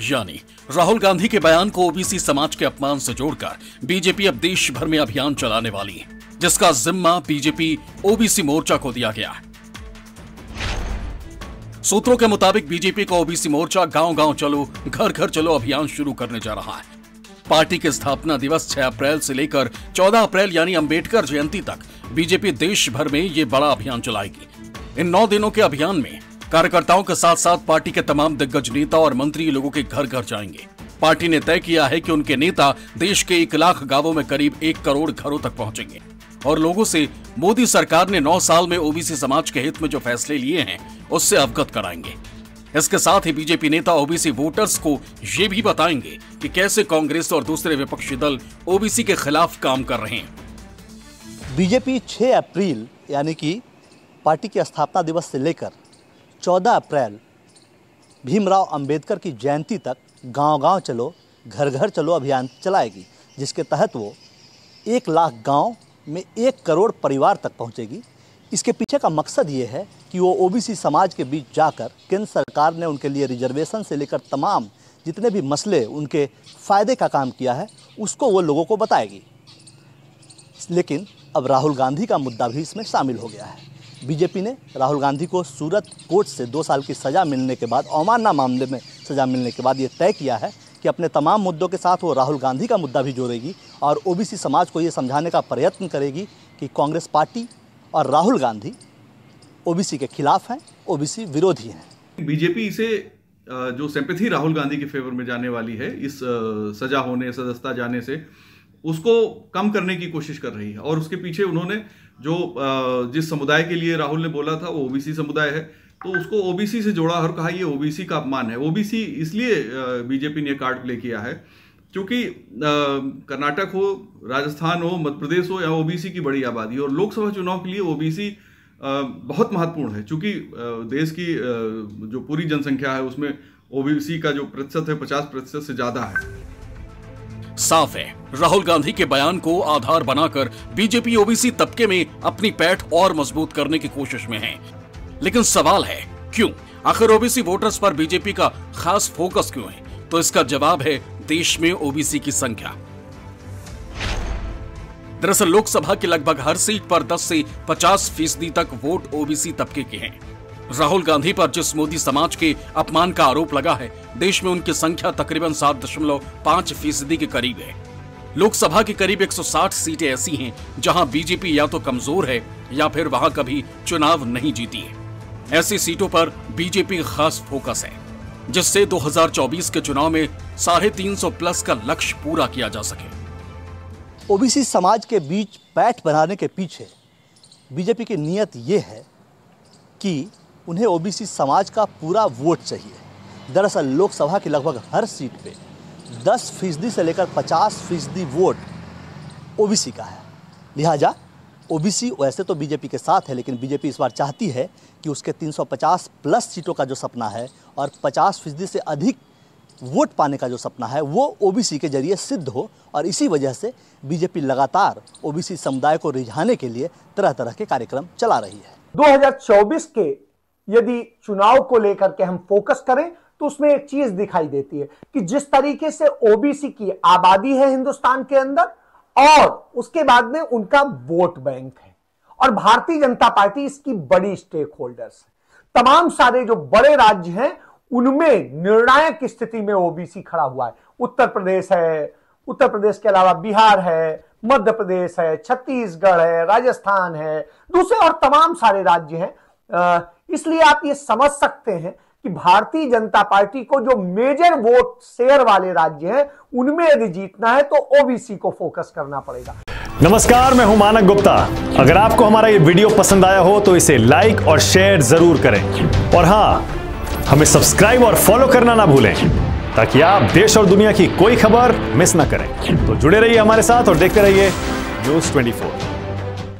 यानी राहुल गांधी के बयान को ओबीसी समाज के अपमान से जोड़कर बीजेपी अब देश भर में अभियान चलाने वाली है जिसका जिम्मा बीजेपी ओबीसी मोर्चा को दिया गया। है सूत्रों के मुताबिक बीजेपी का ओबीसी मोर्चा गाँव गाँव चलो घर घर चलो अभियान शुरू करने जा रहा है। पार्टी के स्थापना दिवस 6 अप्रैल से लेकर 14 अप्रैल यानी अंबेडकर जयंती तक बीजेपी देश भर में ये बड़ा अभियान चलाएगी। इन नौ दिनों के अभियान में कार्यकर्ताओं के साथ साथ पार्टी के तमाम दिग्गज नेता और मंत्री लोगों के घर घर जाएँगे। पार्टी ने तय किया है कि उनके नेता देश के एक लाख गाँवों में करीब एक करोड़ घरों तक पहुँचेंगे। और लोगों से, मोदी सरकार ने नौ साल में ओबीसी समाज के हित में जो फैसले लिए हैं, उससे अवगत कराएँगे। इसके साथ ही बीजेपी नेता ओबीसी वोटर्स को ये भी बताएँगे कि कैसे कांग्रेस और दूसरे विपक्षी दल ओबीसी के खिलाफ काम कर रहे हैं। बीजेपी 6 अप्रैल, यानी कि पार्टी के स्थापना दिवस से लेकर 14 अप्रैल, भीमराव अंबेडकर की जयंती तक गांव-गांव चलो घर घर चलो अभियान चलाएगी, जिसके तहत वो एक लाख गाँव में एक करोड़ परिवार तक पहुंचेगी। इसके पीछे का मकसद ये है कि वो ओबीसी समाज के बीच जाकर केंद्र सरकार ने उनके लिए रिजर्वेशन से लेकर तमाम जितने भी मसले उनके फ़ायदे का काम किया है, उसको वो लोगों को बताएगी। लेकिन अब राहुल गांधी का मुद्दा भी इसमें शामिल हो गया है। बीजेपी ने राहुल गांधी को सूरत कोर्ट से दो साल की सज़ा मिलने के बाद अवमानना मामले में सज़ा मिलने के बाद ये तय किया है कि अपने तमाम मुद्दों के साथ वो राहुल गांधी का मुद्दा भी जोड़ेगी और ओबीसी समाज को ये समझाने का प्रयत्न करेगी कि कांग्रेस पार्टी और राहुल गांधी ओबीसी के खिलाफ हैं, ओबीसी विरोधी हैं। बीजेपी इसे जो सिंपैथी राहुल गांधी के फेवर में जाने वाली है, इस सजा होने, सदस्यता जाने से, उसको कम करने की कोशिश कर रही है और उसके पीछे उन्होंने जो जिस समुदाय के लिए राहुल ने बोला था वो ओबीसी समुदाय है तो उसको ओबीसी से जोड़ा और कहा, ये ओबीसी का अपमान है। ओबीसी इसलिए बीजेपी ने कार्ड प्ले किया है, क्योंकि कर्नाटक हो, राजस्थान हो, मध्य प्रदेश हो, या ओबीसी की बड़ी आबादी और लोकसभा चुनाव के लिए ओबीसी बहुत महत्वपूर्ण है, क्योंकि देश की जो पूरी जनसंख्या है, उसमें ओबीसी का जो प्रतिशत है, पचास प्रतिशत से ज़्यादा है। साफ़ है। राहुल गांधी के बयान को आधार बनाकर बीजेपी ओबीसी तबके में अपनी पैठ और मज़बूत करने की कोशिश में है। लेकिन सवाल है, क्यों? आखिर ओबीसी वोटर्स पर बीजेपी का खास फोकस क्यों है? तो इसका जवाब है, देश में ओबीसी की संख्या। दरअसल लोकसभा की लगभग हर सीट पर 10 से 50 फ़ीसदी तक वोट ओबीसी तबके के हैं। राहुल गांधी पर जिस मोदी समाज के अपमान का आरोप लगा है, देश में उनकी संख्या तकरीबन सात दशमलव पाँच फ़ीसदी के करीब है। लोकसभा की करीब 160 सीटें ऐसी हैं, जहाँ बीजेपी या तो कमज़ोर है, या फिर वहाँ कभी चुनाव नहीं जीती है। ऐसी सीटों पर बीजेपी खास फोकस है, जिससे 2024 के चुनाव में साढ़े तीन सौ प्लस का लक्ष्य पूरा किया जा सके। ओबीसी समाज के बीच पैठ बनाने के पीछे बीजेपी की नीयत ये है कि उन्हें ओबीसी समाज का पूरा वोट चाहिए। दरअसल लोकसभा की लगभग हर सीट पे 10 फ़ीसदी से लेकर 50 फ़ीसदी वोट ओबीसी का है। लिहाजा, ओबीसी वैसे तो बीजेपी के साथ है, लेकिन बीजेपी इस बार चाहती है कि उसके 350 प्लस सीटों का जो सपना है और 50 फ़ीसदी से अधिक वोट पाने का जो सपना है, वो ओबीसी के ज़रिए सिद्ध हो और इसी वजह से बीजेपी लगातार ओबीसी समुदाय को रिझाने के लिए तरह तरह के कार्यक्रम चला रही है। 2024 के यदि चुनाव को लेकर के हम फोकस करें तो उसमें एक चीज़ दिखाई देती है कि जिस तरीके से ओबीसी की आबादी है हिंदुस्तान के अंदर, और उसके बाद में उनका वोट बैंक है। और भारतीय जनता पार्टी इसकी बड़ी स्टेक होल्डर्स है। तमाम सारे जो बड़े राज्य हैं, उनमें निर्णायक स्थिति में ओबीसी खड़ा हुआ है। उत्तर प्रदेश है, उत्तर प्रदेश के अलावा बिहार है, मध्य प्रदेश है, छत्तीसगढ़ है, राजस्थान है, दूसरे और तमाम सारे राज्य हैं। इसलिए आप ये समझ सकते हैं कि भारतीय जनता पार्टी को जो मेजर वोट शेयर वाले राज्य हैं, उनमें यदि जीतना है तो ओबीसी को फोकस करना पड़ेगा। नमस्कार, मैं हूँ मानक गुप्ता। अगर आपको हमारा ये वीडियो पसंद आया हो तो इसे लाइक और शेयर ज़रूर करें। और हाँ, हमें सब्सक्राइब और फॉलो करना ना भूलें, ताकि आप देश और दुनिया की कोई खबर मिस ना करें। तो जुड़े रहिए हमारे साथ और देखते रहिए न्यूज़ 24